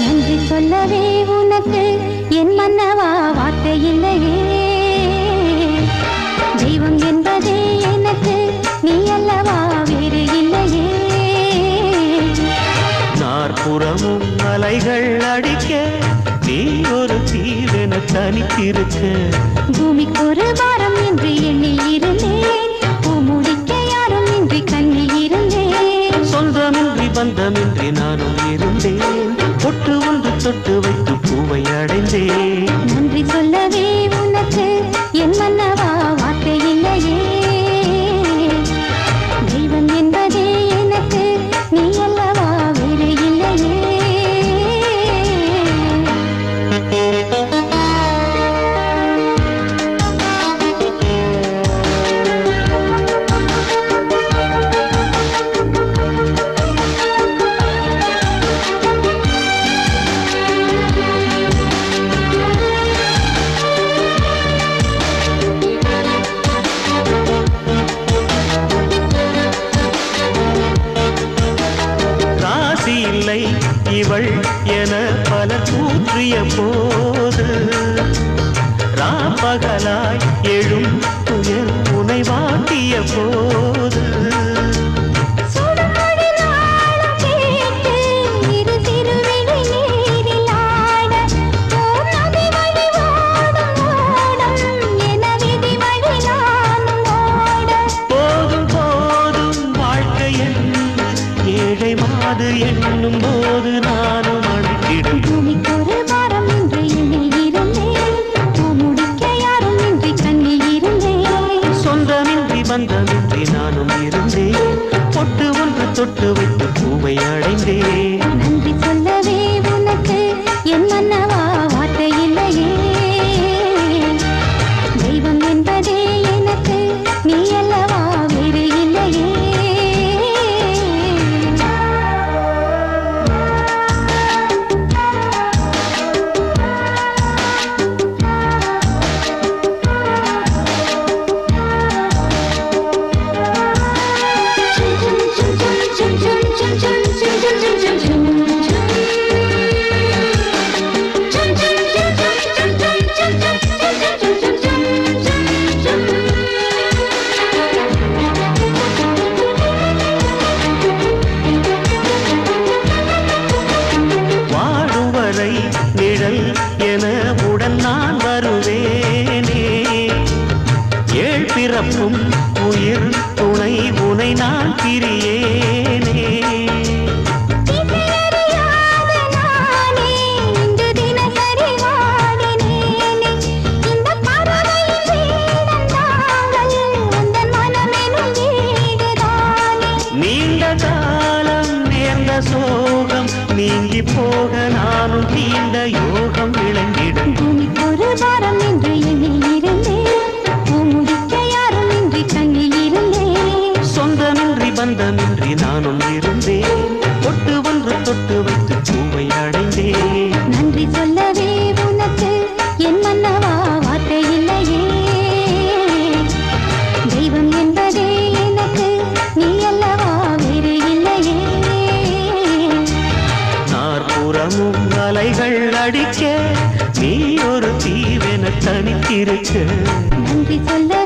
நன்றி சொல்லவே உனக்கு என் மன்னவா வார்த்தை இல்லையே. நாற்புறமும் அலைகள் அடிக்க நீ ஒரு தீவென தனித்திருக்க. பூமிக்கு ஒரு வாரம் என்று எண்ணில் இருந்தேன். பூ முடிக்க யாரும் இன்றி கண்ணில் இருந்தேன். சொந்தமின்றி பந்தமின்றி நானும் இருந்தேன். பொட்டு ஒன்று தொட்டு வைத்து பூவை அடைந்தேன். நன்றி சொல்லவே உனக்கு என் மன்னவா இல்லை இவள் என பல கூற்றிய போது ராப்பகலாய் எழும் துயர் மாது எண்ணும் போது நானும் அழைத்திடும். பூமிக்கு ஒரு வாரம் என்று எண்ணில் இருந்தேன். முடிக்க யாரும் இன்றி கண்ணில் இருந்தேன். சொந்தமின்றி பந்தமின்றி நானும் இருந்தேன். பொட்டு ஒன்று தொட்டு வைத்து பூவை அடைந்தேன். நான் பிரியேனே நீண்ட காலம் நேர்ந்த சோகம் நீங்கி போக நானும் நீண்ட யோகம். பந்தமின்றி நானும் இருந்தேன். பொட்டு ஒன்று தொட்டு வைத்து பூவை அடைந்தேன். நன்றி சொல்லவே உனக்கு என் மன்னவா வார்த்தை இல்லையே. தெய்வம் என்பதே எனக்கு நீ அல்லவா வேறு இல்லையே. நாற்புறமும் அலைகள் அடிக்க நீ ஒரு தீவென தனித்திருக்க. நன்றி சொல்ல